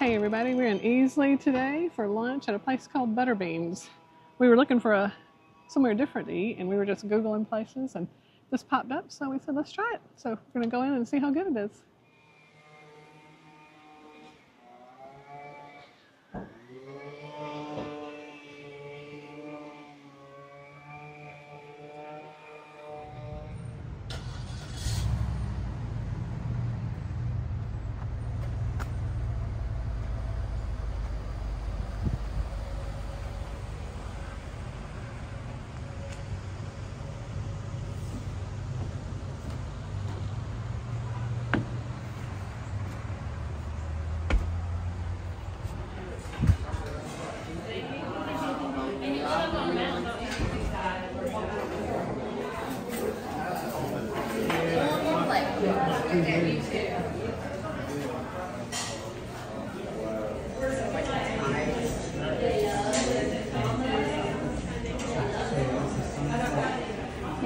Hey everybody, we're in Easley today for lunch at a place called Butterbeans. We were looking for a somewhere different to eat and we were just Googling places and this popped up so we said let's try it. So we're gonna go in and see how good it is.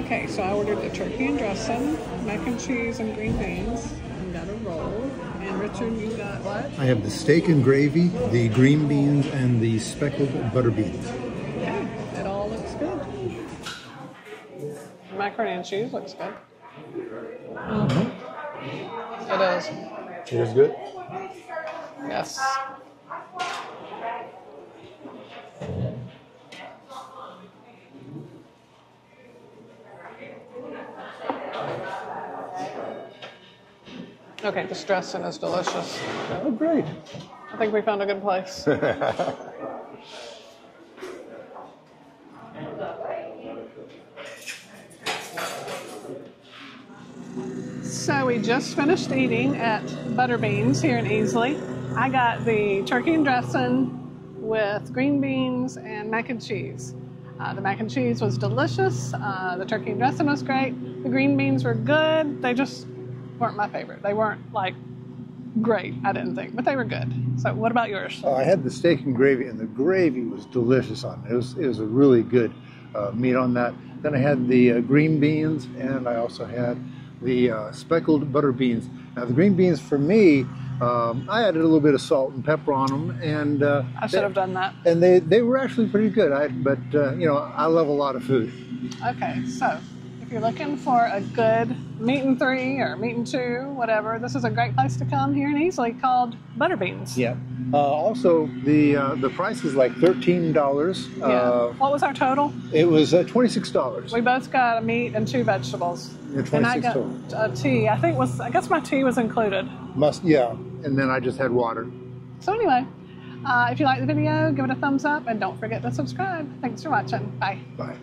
Okay, so I ordered the turkey and dressing, mac and cheese and green beans, and got a roll. And Richard, you got what? I have the steak and gravy, the green beans, and the speckled butter beans. Okay, it all looks good. Macaroni and cheese looks good. Mhm. It is. It is good. Yes. Okay, this dressing is delicious. Oh, great. I think we found a good place. so we just finished eating at Butterbeans here in Easley. I got the turkey and dressing with green beans and mac and cheese. Uh, the mac and cheese was delicious. Uh, the turkey and dressing was great. The green beans were good. They just weren't my favorite. They weren't like great, I didn't think, but they were good. So, what about yours? Oh, I had the steak and gravy, and the gravy was delicious on it. It was, it was a really good uh, meat on that. Then I had the uh, green beans, and I also had the uh, speckled butter beans. Now, the green beans for me, um, I added a little bit of salt and pepper on them, and uh, I should have done that. and they, they were actually pretty good. I, but uh, you know, I love a lot of food. Okay, so if you're looking for a good meat and three or meat and two, whatever, this is a great place to come here in Easley called Butterbeans. Yeah. Uh, also, the uh, the price is like thirteen dollars. Yeah. Uh, what was our total? it was uh, twenty six dollars. We both got a meat and two vegetables. Yeah, and I 26 got total. a tea. I think was I guess my tea was included. Must yeah. And then I just had water. So anyway, uh, if you like the video, give it a thumbs up and don't forget to subscribe. Thanks for watching. Bye. Bye.